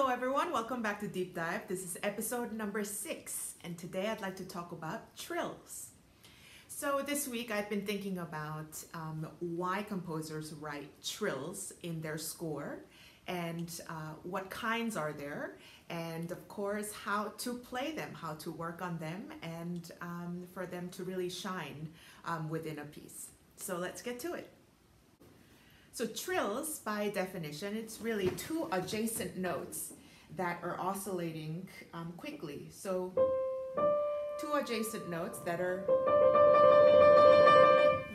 Hello, everyone. Welcome back to Deep Dive. This is episode number six, and today I'd like to talk about trills. So, this week I've been thinking about um, why composers write trills in their score and uh, what kinds are there, and of course, how to play them, how to work on them, and um, for them to really shine um, within a piece. So, let's get to it. So trills, by definition, it's really two adjacent notes that are oscillating um, quickly. So two adjacent notes that are,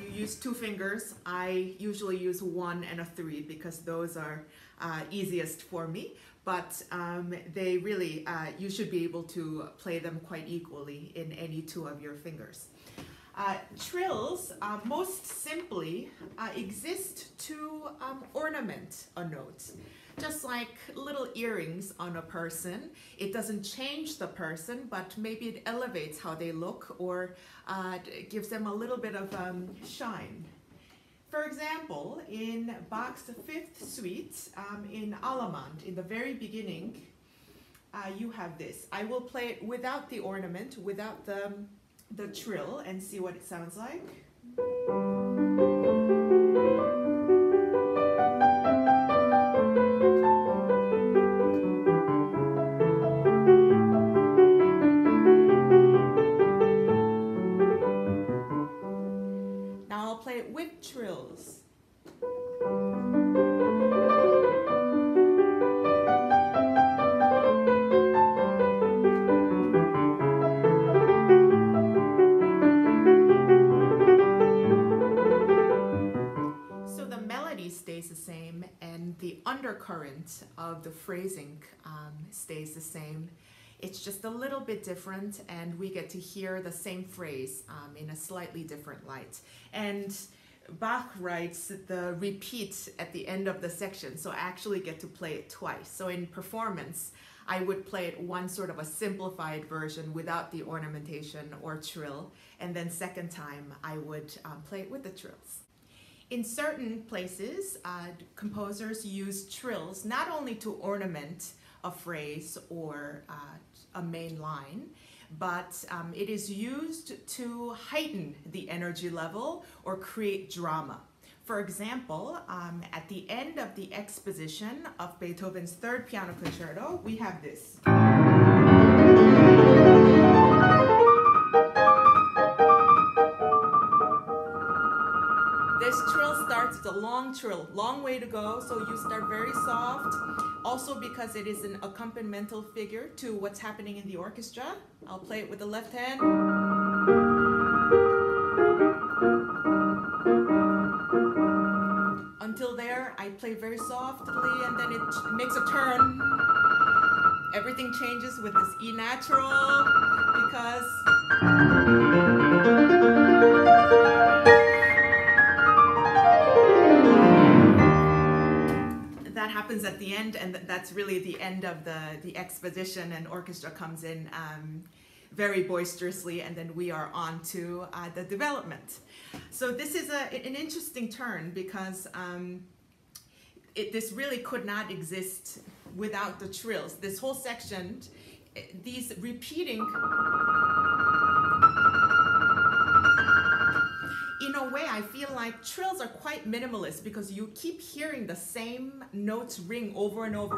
you use two fingers. I usually use one and a three because those are uh, easiest for me. But um, they really, uh, you should be able to play them quite equally in any two of your fingers. Uh, trills, uh, most simply, uh, exist to um, ornament a note. Just like little earrings on a person, it doesn't change the person, but maybe it elevates how they look or uh, gives them a little bit of um, shine. For example, in Bach's Fifth Suite um, in Allemande, in the very beginning, uh, you have this. I will play it without the ornament, without the the trill and see what it sounds like. Undercurrent of the phrasing um, stays the same. It's just a little bit different and we get to hear the same phrase um, in a slightly different light. And Bach writes the repeat at the end of the section, so I actually get to play it twice. So in performance, I would play it one sort of a simplified version without the ornamentation or trill, and then second time I would um, play it with the trills. In certain places, uh, composers use trills not only to ornament a phrase or uh, a main line, but um, it is used to heighten the energy level or create drama. For example, um, at the end of the exposition of Beethoven's third piano concerto, we have this. This trill starts it's a long trill, long way to go, so you start very soft. Also because it is an accompanimental figure to what's happening in the orchestra. I'll play it with the left hand. Until there, I play very softly and then it makes a turn. Everything changes with this E natural because that happens at the end, and that's really the end of the, the exposition, and orchestra comes in um, very boisterously, and then we are on to uh, the development. So this is a, an interesting turn because um, it, this really could not exist without the trills. This whole section, eh, these repeating in a way, I feel like trills are quite minimalist because you keep hearing the same notes ring over and over.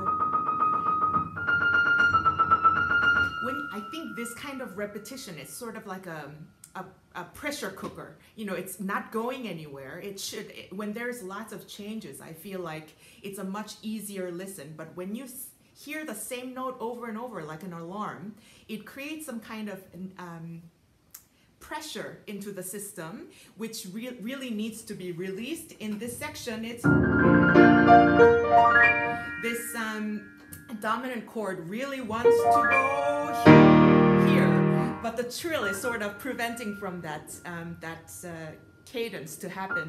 When I think this kind of repetition is sort of like a, a, a pressure cooker. You know, it's not going anywhere. It should, it, when there's lots of changes, I feel like it's a much easier listen. But when you hear the same note over and over like an alarm, it creates some kind of um, pressure into the system, which re- really needs to be released. In this section, it's this um, dominant chord really wants to go he- here, but the trill is sort of preventing from that um, that uh, cadence to happen.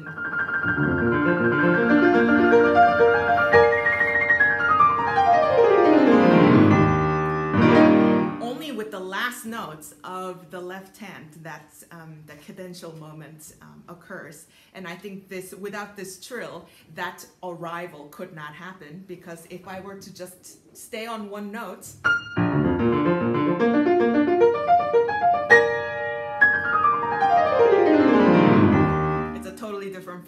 The last notes of the left hand that um, the cadential moment um, occurs. And I think this, without this trill, that arrival could not happen because if I were to just stay on one note,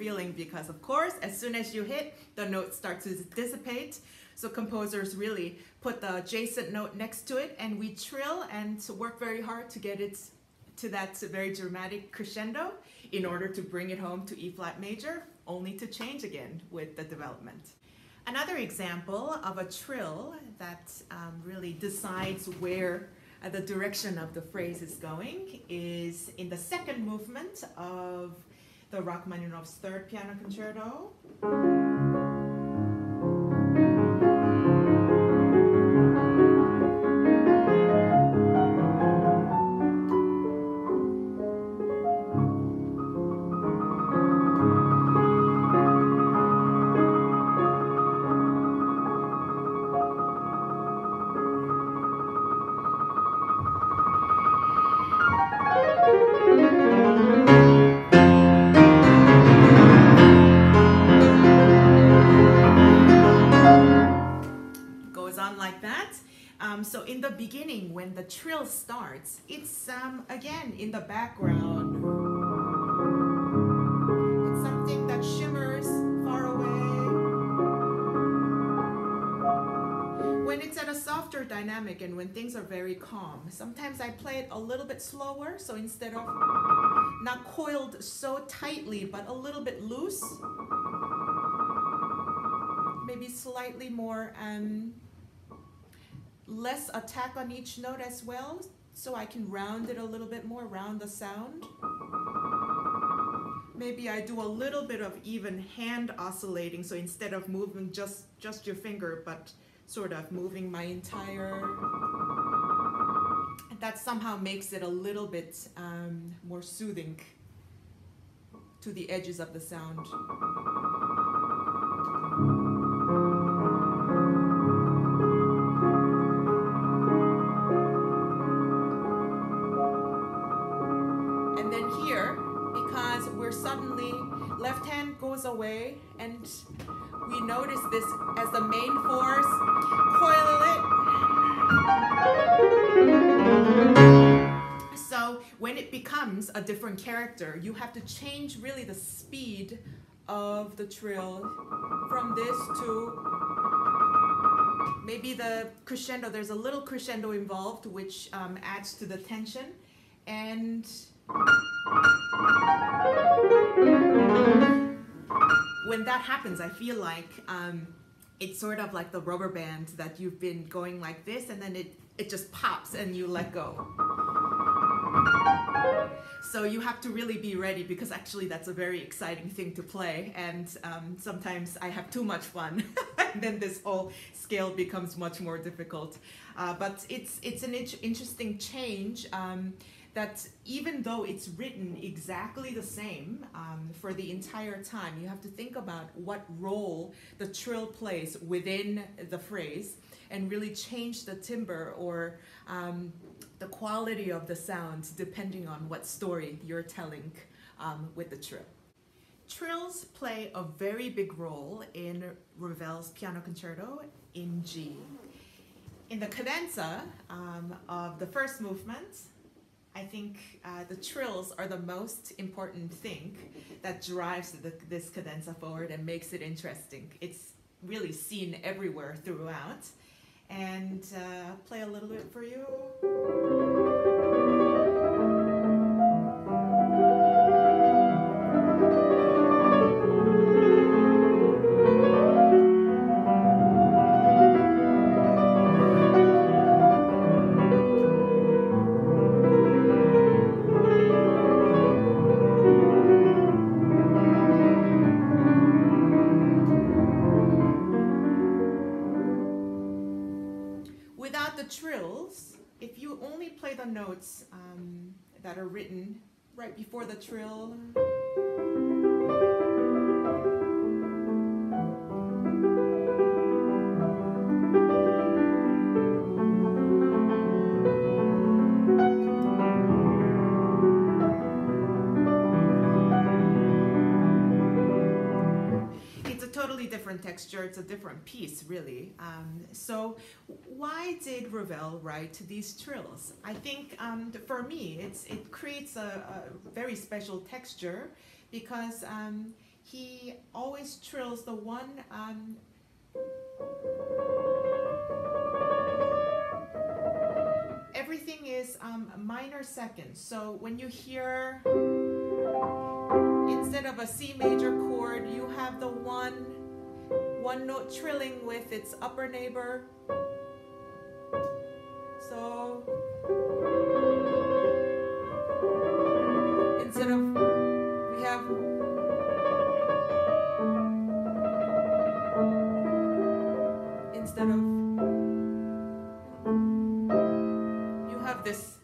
feeling because of course, as soon as you hit, the note starts to dissipate. So composers really put the adjacent note next to it and we trill and work very hard to get it to that very dramatic crescendo in order to bring it home to E flat major, only to change again with the development. Another example of a trill that um, really decides where uh, the direction of the phrase is going is in the second movement of the Rachmaninoff's third piano concerto. It's um, again in the background. It's something that shimmers far away. When it's at a softer dynamic and when things are very calm, sometimes I play it a little bit slower. So instead of not coiled so tightly, but a little bit loose, maybe slightly more um, less attack on each note as well so I can round it a little bit more, round the sound. Maybe I do a little bit of even hand oscillating, so instead of moving just, just your finger, but sort of moving my entire... That somehow makes it a little bit um, more soothing to the edges of the sound. Away and we notice this as the main force, coil it. So when it becomes a different character, you have to change really the speed of the trill from this to maybe the crescendo. There's a little crescendo involved which um, adds to the tension and when that happens, I feel like um, it's sort of like the rubber band that you've been going like this and then it, it just pops and you let go. So you have to really be ready because actually that's a very exciting thing to play and um, sometimes I have too much fun and then this whole scale becomes much more difficult. Uh, but it's, it's an interesting change. Um, that even though it's written exactly the same um, for the entire time, you have to think about what role the trill plays within the phrase and really change the timbre or um, the quality of the sounds depending on what story you're telling um, with the trill. Trills play a very big role in Ravel's piano concerto in G. In the cadenza um, of the first movement, I think uh, the trills are the most important thing that drives the, this cadenza forward and makes it interesting. It's really seen everywhere throughout. And uh, play a little bit for you. Different texture. It's a different piece, really. Um, so, why did Ravel write these trills? I think um, for me, it's it creates a, a very special texture because um, he always trills the one. Um, everything is um, minor seconds. So when you hear instead of a C major chord, you have the one one note trilling with its upper neighbor. So instead of we have instead of you have this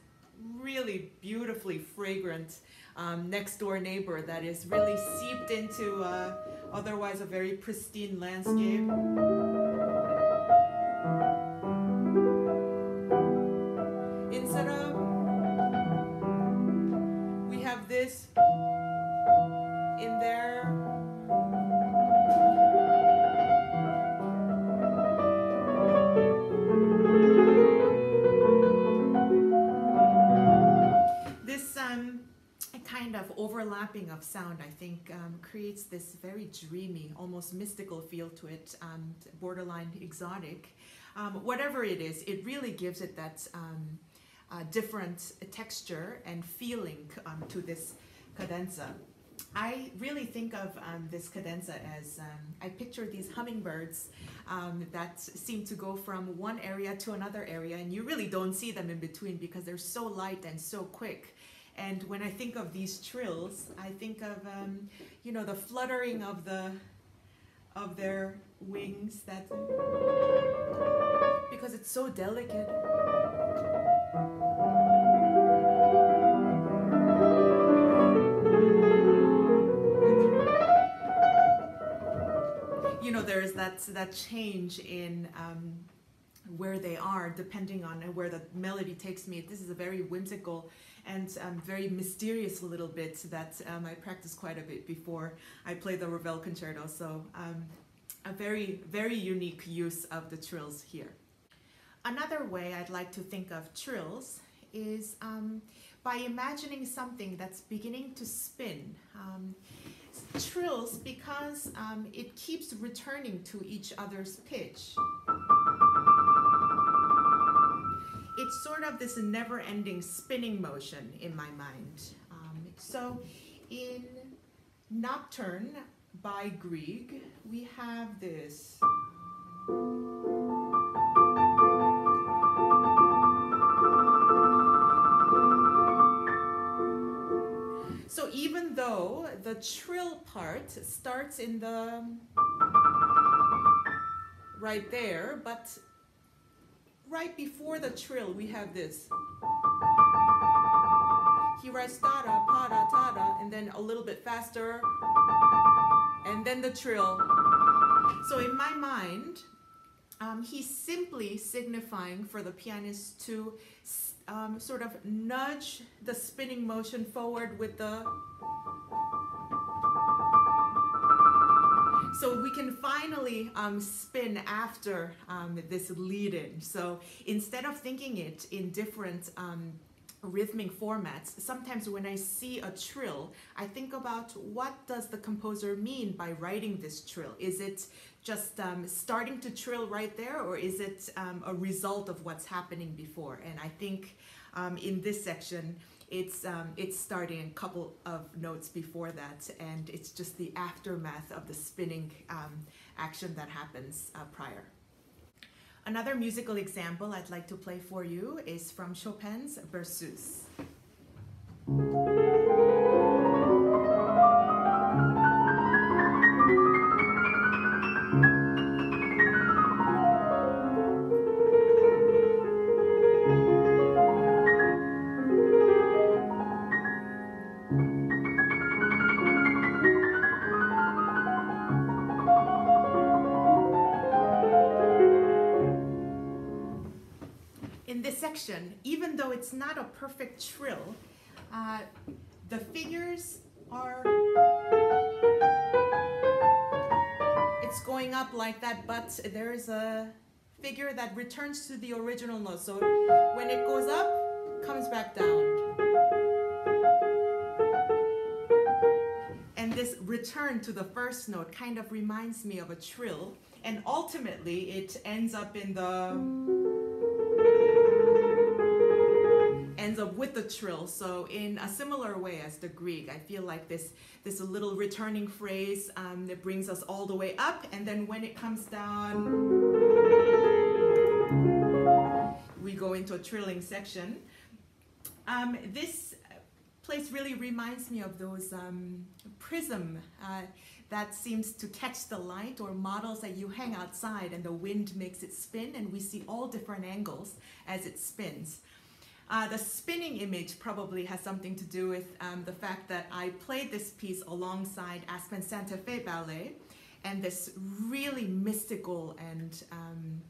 really beautifully fragrant um, next door neighbor that is really seeped into uh, otherwise a very pristine landscape. Sound, I think, um, creates this very dreamy, almost mystical feel to it, um, borderline exotic. Um, whatever it is, it really gives it that uh, different texture and feeling um, to this cadenza. I really think of um, this cadenza as um, I picture these hummingbirds um, that seem to go from one area to another area, and you really don't see them in between because they're so light and so quick. And when I think of these trills, I think of um, you know the fluttering of the of their wings that because it's so delicate. You know, there's that that change in um, where they are depending on where the melody takes me. This is a very whimsical and um, very mysterious a little bit that um, I practice quite a bit before I play the Ravel concerto. So um, a very, very unique use of the trills here. Another way I'd like to think of trills is um, by imagining something that's beginning to spin. Um, trills because um, it keeps returning to each other's pitch. Sort of this never ending spinning motion in my mind. Um, so in Nocturne by Grieg, we have this. So even though the trill part starts in the right there, but right before the trill we have this. He writes da da pa da ta da, and then a little bit faster, and then the trill. So in my mind, um, he's simply signifying for the pianist to um, sort of nudge the spinning motion forward with the. So we can finally um, spin after um, this lead in. So instead of thinking it in different um, rhythmic formats, sometimes when I see a trill, I think about what does the composer mean by writing this trill? Is it just um, starting to trill right there, or is it um, a result of what's happening before? And I think um, in this section, it's um, it's starting a couple of notes before that, and it's just the aftermath of the spinning um, action that happens uh, prior. Another musical example I'd like to play for you is from Chopin's Berceuse. Section, even though it's not a perfect trill, uh, the figures are. it's going up like that, but there is a figure that returns to the original note. So when it goes up, comes back down. And this return to the first note kind of reminds me of a trill. And ultimately, it ends up in the ends up with the trill. So in a similar way as the Grieg, I feel like this this little returning phrase um, that brings us all the way up, and then when it comes down, we go into a trilling section. Um, this place really reminds me of those um, prism uh, that seems to catch the light or models that you hang outside and the wind makes it spin and we see all different angles as it spins. Uh, the spinning image probably has something to do with um, the fact that I played this piece alongside Aspen Santa Fe Ballet, and this really mystical and um,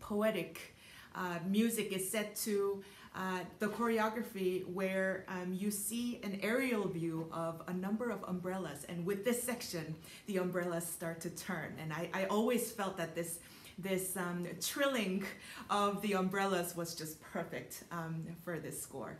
poetic uh, music is set to uh, the choreography where um, you see an aerial view of a number of umbrellas, and with this section, the umbrellas start to turn. And I, I always felt that this this um, trilling of the umbrellas was just perfect um, for this score.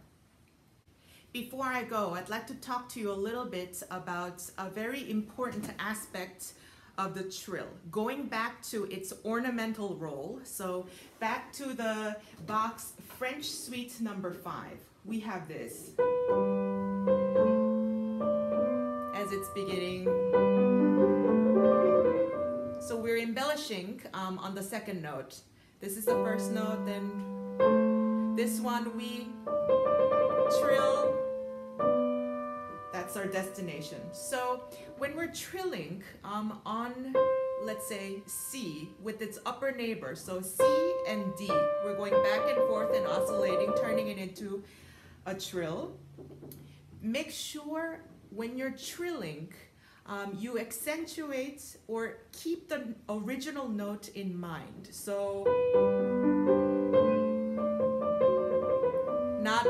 Before I go, I'd like to talk to you a little bit about a very important aspect of the trill, going back to its ornamental role. So back to the Bach's French Suite number five, we have this. As it's beginning we're embellishing um, on the second note. This is the first note, then this one we trill. That's our destination. So when we're trilling um, on, let's say, C with its upper neighbor, so C and D, we're going back and forth and oscillating, turning it into a trill. Make sure when you're trilling, um, you accentuate or keep the original note in mind. So, not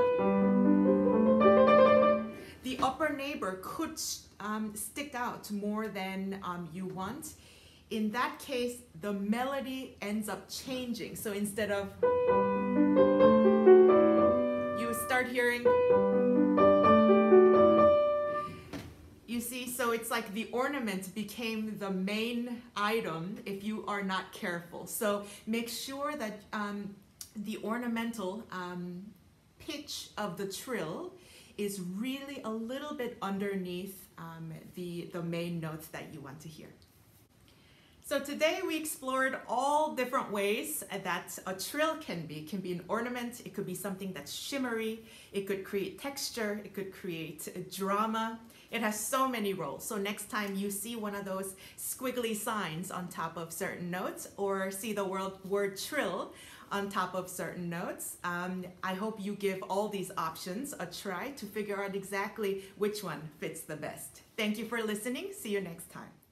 the upper neighbor could um, stick out more than um, you want. In that case, the melody ends up changing. So instead of you start hearing You see, so it's like the ornament became the main item if you are not careful. So make sure that um, the ornamental um, pitch of the trill is really a little bit underneath um, the, the main notes that you want to hear. So today we explored all different ways that a trill can be. It can be an ornament, it could be something that's shimmery, it could create texture, it could create drama. It has so many roles. So next time you see one of those squiggly signs on top of certain notes or see the word, word trill on top of certain notes, um, I hope you give all these options a try to figure out exactly which one fits the best. Thank you for listening. See you next time.